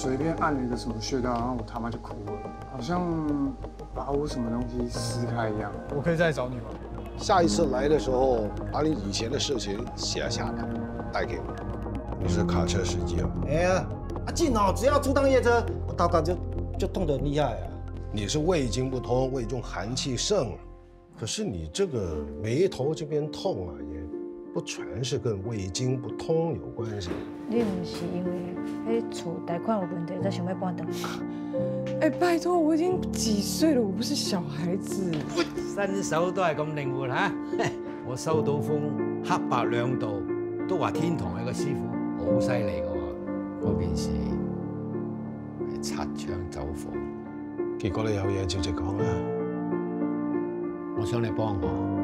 随便按了一个什么穴道，然后我他妈就哭了，好像把我什么东西撕开一样。我可以再找你吗？下一次来的时候，把你以前的事情写下来，带给我。你是卡车司机啊？哎，呀，阿进啊，只要出趟夜车，我大大就就痛得厉害啊。你是胃经不通，胃中寒气盛，可是你这个眉头这边痛啊也。不全是跟胃经不通有关系。你唔是因为迄厝贷款有问题才想要搬东？下拜托，我已经几岁了，我不是小孩子。伸手都系咁灵活吓，我收到风，黑白两道都话天堂一个师傅好犀利噶。嗰件事，擦枪走火，结果你有嘢照直讲啦。我想你帮我。